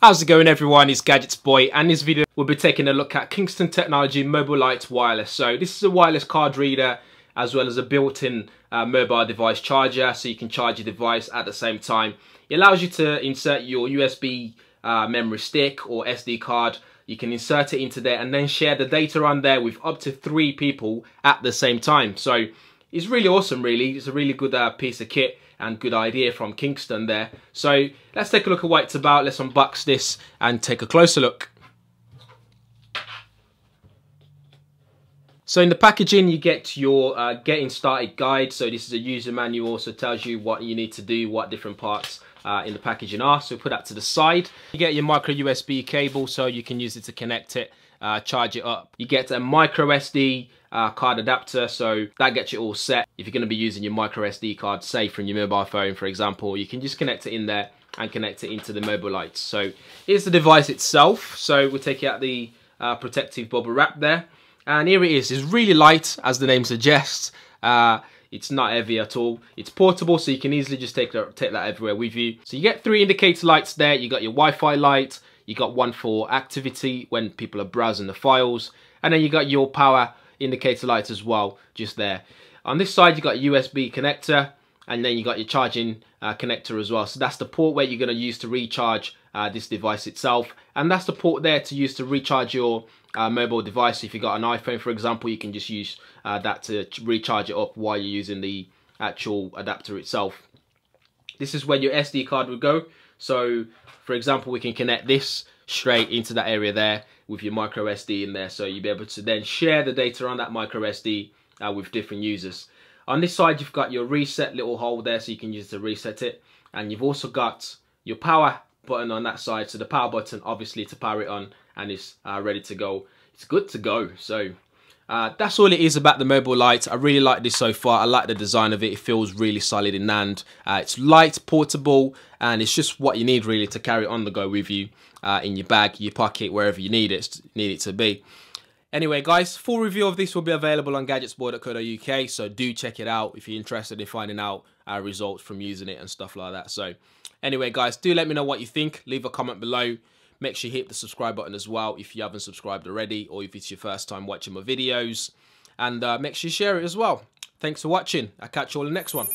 How's it going everyone, it's GadgetsBoy and this video we'll be taking a look at Kingston Technology MobileLite Wireless. So this is a wireless card reader as well as a built-in uh, mobile device charger so you can charge your device at the same time. It allows you to insert your USB uh, memory stick or SD card. You can insert it into there and then share the data on there with up to three people at the same time. So it's really awesome really. It's a really good uh, piece of kit and good idea from Kingston there. So let's take a look at what it's about. Let's unbox this and take a closer look. So in the packaging you get your uh, getting started guide. So this is a user manual so tells you what you need to do, what different parts uh, in the packaging are. So put that to the side. You get your micro USB cable so you can use it to connect it, uh, charge it up. You get a micro SD uh, card adapter so that gets you all set. If you're going to be using your micro SD card, say from your mobile phone for example, you can just connect it in there and connect it into the MobileLites. So here's the device itself. So we'll take out the uh, protective bubble wrap there. And here it is. It's really light, as the name suggests. Uh, it's not heavy at all. It's portable, so you can easily just take that, take that everywhere with you. So you get three indicator lights there. You got your Wi-Fi light. You got one for activity when people are browsing the files. And then you got your power indicator light as well, just there. On this side, you got USB connector. And then you got your charging uh, connector as well. So that's the port where you're going to use to recharge uh, this device itself. And that's the port there to use to recharge your uh, mobile device. If you got an iPhone, for example, you can just use uh, that to recharge it up while you're using the actual adapter itself. This is where your SD card would go. So, for example, we can connect this straight into that area there with your micro SD in there. So you'll be able to then share the data on that micro SD uh, with different users. On this side, you've got your reset little hole there, so you can use to reset it. And you've also got your power button on that side. So the power button, obviously, to power it on, and it's uh, ready to go. It's good to go. So uh, that's all it is about the MobileLite. I really like this so far. I like the design of it. It feels really solid in hand. Uh, it's light, portable, and it's just what you need really to carry on the go with you uh, in your bag, your pocket, wherever you need it, need it to be. Anyway, guys, full review of this will be available on gadgetsboy.co.uk, so do check it out if you're interested in finding out our results from using it and stuff like that. So, anyway, guys, do let me know what you think. Leave a comment below. Make sure you hit the subscribe button as well if you haven't subscribed already or if it's your first time watching my videos. And uh, make sure you share it as well. Thanks for watching. I'll catch you all in the next one.